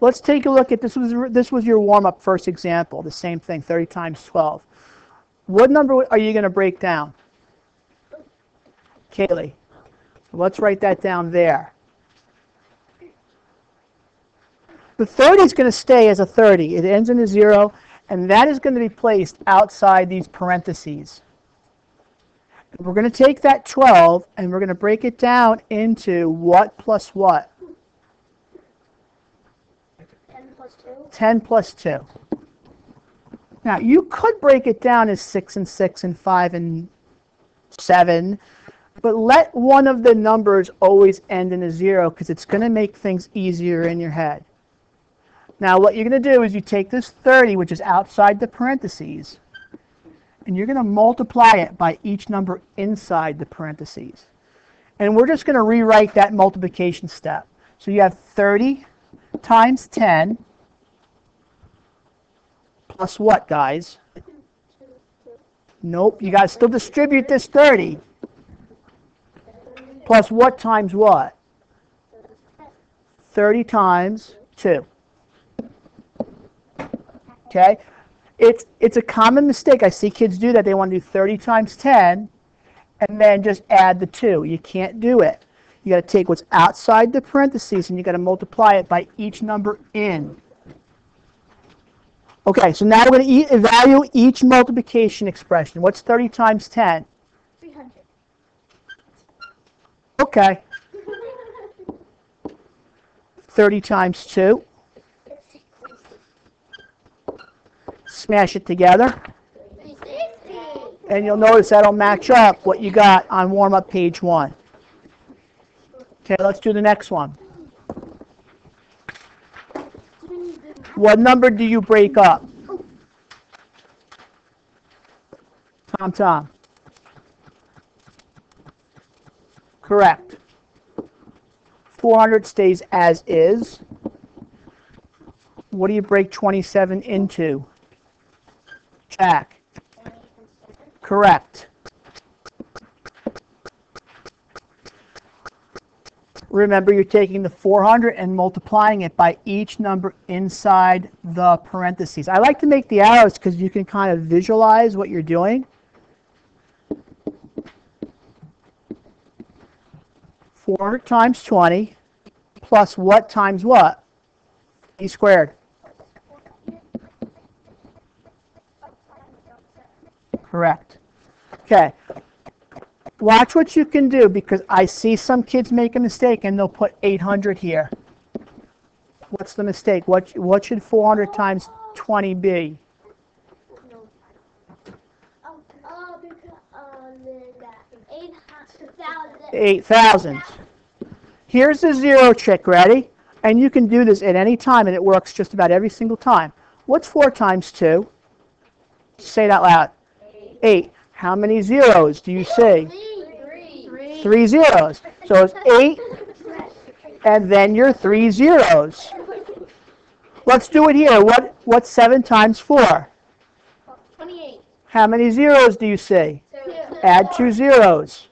let's take a look at this was this was your warm-up first example, the same thing, 30 times 12. What number are you going to break down? Kaylee. Let's write that down there. The 30 is going to stay as a 30. It ends in a 0, and that is going to be placed outside these parentheses. We're going to take that 12 and we're going to break it down into what plus what? 10 plus 2. 10 plus 2. Now, you could break it down as 6 and 6 and 5 and 7, but let one of the numbers always end in a 0 because it's going to make things easier in your head. Now, what you're going to do is you take this 30, which is outside the parentheses, and you're going to multiply it by each number inside the parentheses. And we're just going to rewrite that multiplication step. So you have 30 times 10 plus what, guys? Nope, you guys still distribute this 30. Plus what times what? 30 times 2. Okay? It's, it's a common mistake. I see kids do that. They want to do 30 times 10 and then just add the 2. You can't do it. You got to take what's outside the parentheses and you got to multiply it by each number in. Okay, so now we're going to e evaluate each multiplication expression. What's 30 times 10? 300. Okay. 30 times 2. Smash it together. 360. And you'll notice that'll match up what you got on warm-up page 1. Okay, let's do the next one. What number do you break up? Tom Tom. Correct. 400 stays as is. What do you break 27 into? Jack. Correct. Remember, you're taking the 400 and multiplying it by each number inside the parentheses. I like to make the arrows because you can kind of visualize what you're doing. 400 times 20 plus what times what? E squared. Correct. Okay. Watch what you can do because I see some kids make a mistake and they'll put 800 here. What's the mistake? What, what should 400 times 20 be? 8,000. 8,000. Here's the zero trick, ready? And you can do this at any time and it works just about every single time. What's 4 times 2? Say it out loud. 8. How many zeros do you see? Three. Three zeros. So it's 8 and then your three zeros. Let's do it here. What, what's 7 times 4? 28. How many zeros do you see? Two. Add two zeros.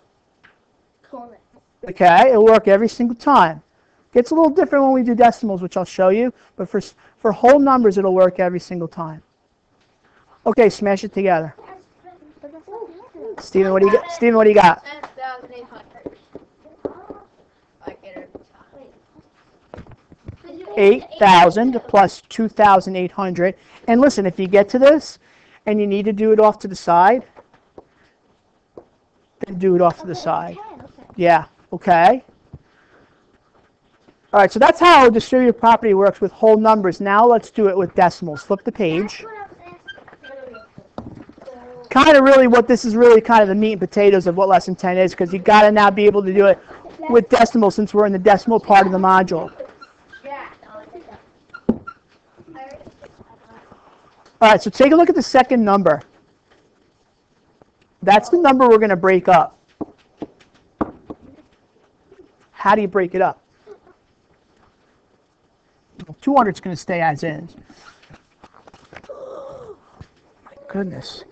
Okay, it'll work every single time. Gets a little different when we do decimals, which I'll show you, but for, for whole numbers, it'll work every single time. Okay, smash it together. Steven, what do you got? Steven, what do you got? 10,800. I get it. 8,000 plus 2,800. And listen, if you get to this and you need to do it off to the side, then do it off to the side. Yeah, okay. All right, so that's how distributive property works with whole numbers. Now let's do it with decimals. Flip the page. Kind of really what this is really kind of the meat and potatoes of what lesson 10 is because you got to now be able to do it with decimals since we're in the decimal part of the module. All right, so take a look at the second number. That's the number we're going to break up. How do you break it up? 200 is going to stay as is. My goodness.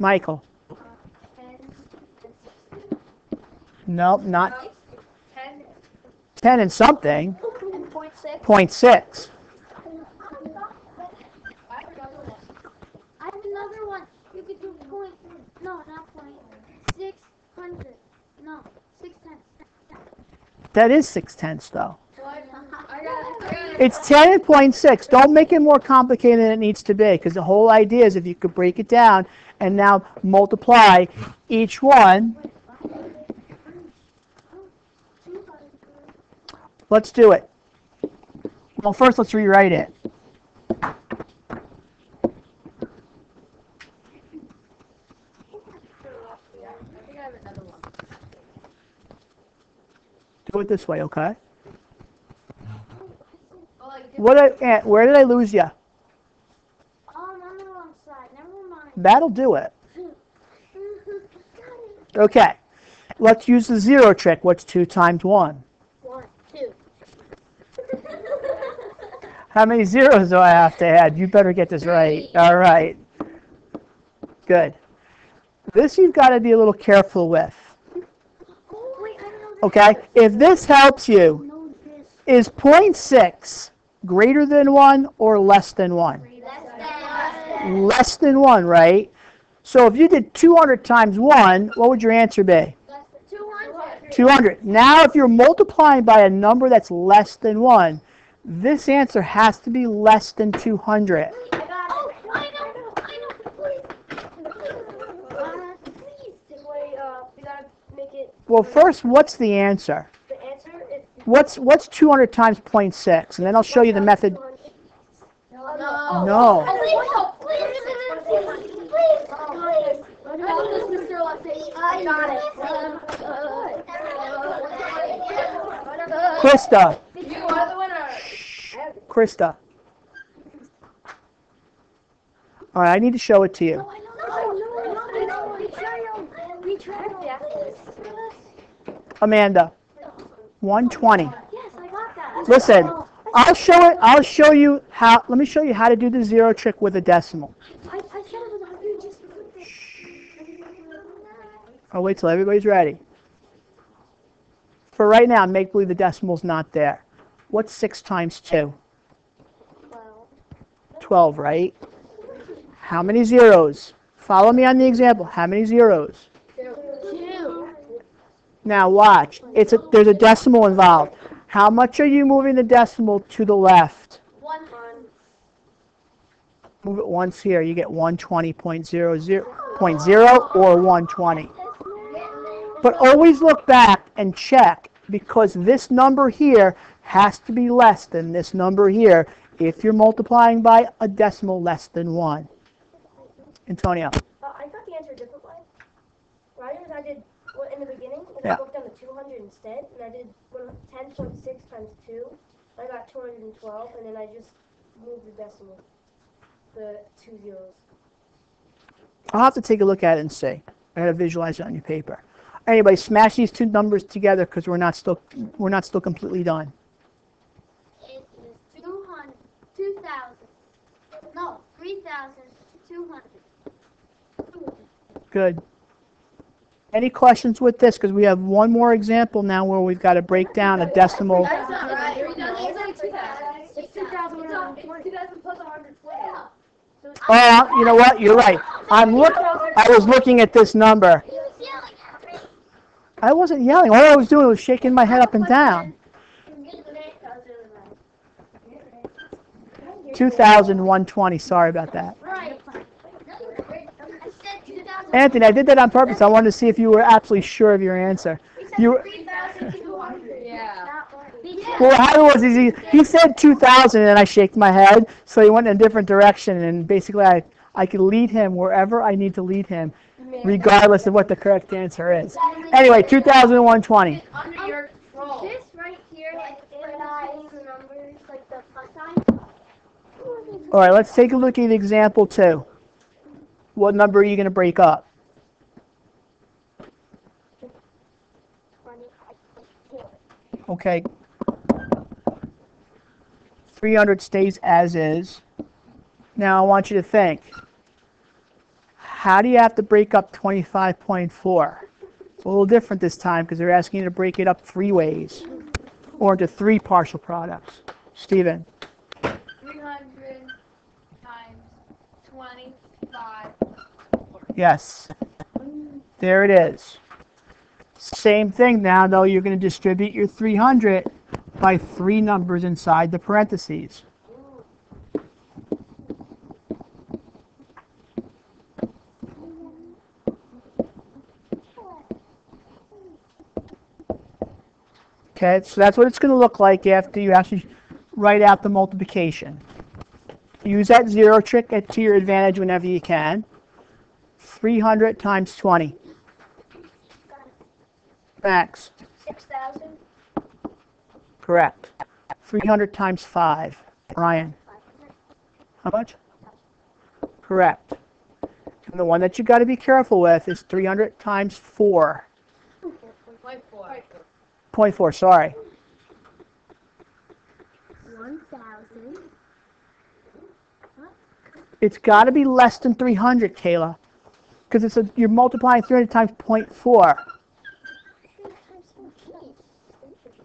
Michael. Nope, not 10 10 and something, Point six. 0.6. I have another one. I have another one. You could do point, no, not point, six hundred, no, six tenths. That is 6 tenths though. So I, I got, I got It's 10 and 0.6. Don't make it more complicated than it needs to be because the whole idea is if you could break it down and now multiply each one. Let's do it. Well, first let's rewrite it. Do it this way, okay? What? I, Aunt, where did I lose you? Oh, I'm on the wrong side, never mind. That'll do it. Okay. Let's use the zero trick. What's 2 times 1? One, two. How many zeros do I have to add? You better get this right. All right. Good. This you've got to be a little careful with. Wait, I know this. Okay? If this helps you, is 0.6 greater than 1 or less than 1? Less than. Less than 1, right? So if you did 200 times 1, what would your answer be? Two hundred. 200. Now, if you're multiplying by a number that's less than 1, this answer has to be less than 200. I got it. Oh, I know, I know, please. Uh, please. This way, uh, we gotta make it, Well, first, what's the answer? What's what's 200 times 0.6? And then I'll show you the method. No. No. Krista, you are the winner. Krista. All right, I need to show it to you. Amanda, 120. Yes, I got that. Listen, I'll show it. I'll show you how. Let me show you how to do the zero trick with a decimal. I, I said it was a hundred just I'll wait till everybody's ready. For right now, make believe the decimal's not there. What's 6 times 2? 12, right? How many zeros? Follow me on the example. How many zeros? Now watch. It's a, there's a decimal involved. How much are you moving the decimal to the left? One. Move it once here. You get 120.00 or 120. But always look back and check because this number here has to be less than this number here if you're multiplying by a decimal less than 1. Antonio. Uh, I got the answer a different way. I I did, well, in the beginning, and Yeah. I broke down the 200 instead, and I did one- 10.6 times 2. I got 212, and then I just moved the decimal, the two zeros. I'll have to take a look at it and see. I gotta visualize it on your paper. Anyway, smash these two numbers together because we're not still we're not still completely done. It is two hundred, two thousand, no, three thousand, two hundred. Good. Any questions with this? Because we have one more example now where we've got to break down a decimal. That's not right. It's like It's 2,000 It's all- it's 2,000 plus 120. Oh, you know what? You're right. I'm look. I was looking at this number. He was yelling at me. I wasn't yelling. All I was doing was shaking my head up and down. 2,120. Sorry about that. Right. I said two thousand. Anthony, I did that on purpose. I wanted to see if you were absolutely sure of your answer. You. Three thousand two hundred. Yeah. Well, how was he? He said 2,000, and I shaked my head. So he went in a different direction, and basically, I I could lead him wherever I need to lead him, regardless of what the correct answer is. Anyway, 2,120. Under um, your control. This right here, like the numbers, like the plus sign. All right, let's take a look at example two. What number are you going to break up? Okay. 300 stays as is. Now I want you to think. How do you have to break up 25.4? It's a little different this time because they're asking you to break it up three ways. or into three partial products. Steven? Three hundred times twenty-five. Yes. There it is. Same thing now, though, you're going to distribute your 300 by three numbers inside the parentheses. Okay, so that's what it's going to look like after you actually write out the multiplication. Use that zero trick to your advantage whenever you can. 300 times 20. Max, Six thousand. correct. 300 times 5. Ryan, how much? Correct. And the one that you got to be careful with is 300 times 4. Point four. 0.4, sorry. One thousand. It's got to be less than 300, Kayla. Because it's a, you're multiplying 300 times 0.4.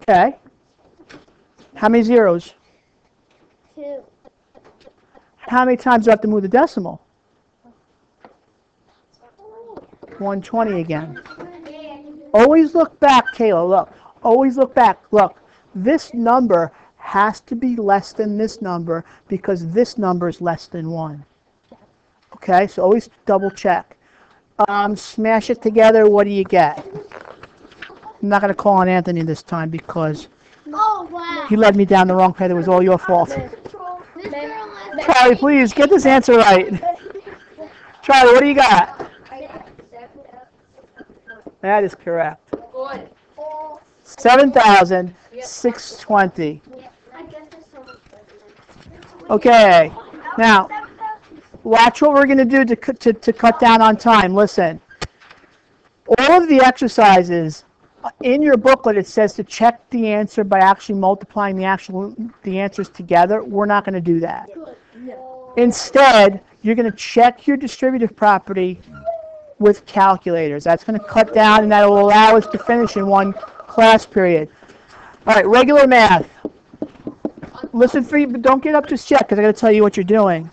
Okay. How many zeros? Two. How many times do I have to move the decimal? 120 again. Always look back, Kayla. Look. Always look back. Look. This number has to be less than this number because this number is less than 1. Okay, so always double check. Um, smash it together. What do you get? I'm not going to call on Anthony this time because Oh wow. he led me down the wrong path. It was all your fault. This girl has Charlie, please get this answer right. Charlie, what do you got? That is correct. Seven thousand six twenty. I guess there's so much Okay. Now, watch what we're going to do to, to to cut down on time. Listen. All of the exercises uh, in your booklet it says to check the answer by actually multiplying the actual the answers together. We're not going to do that. Instead, you're going to check your distributive property with calculators. That's going to cut down and that will allow us to finish in one class period. All right, regular math. Listen for you, but don't get up just yet because I got to tell you what you're doing.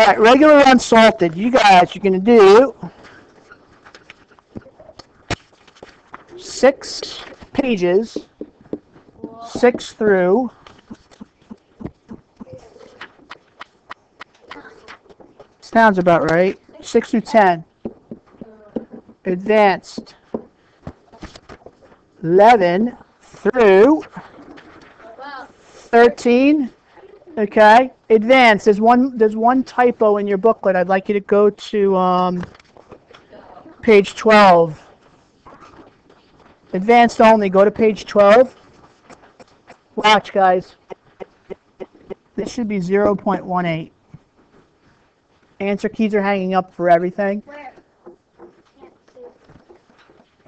All right, regular unsalted. You guys, you're going to do six pages, six through Sounds about right. Six through ten. Advanced. Eleven through thirteen. Okay. Advanced. There's one. There's one typo in your booklet. I'd like you to go to um, page twelve. Advanced only. Go to page twelve. Watch, guys. This should be zero point one eight. Answer keys are hanging up for everything.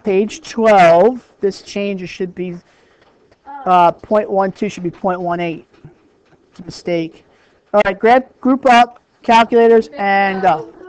Page 12, this change should be, uh, 0.12 should be 0.18. It's a mistake. All right, grab, group up, calculators, and go.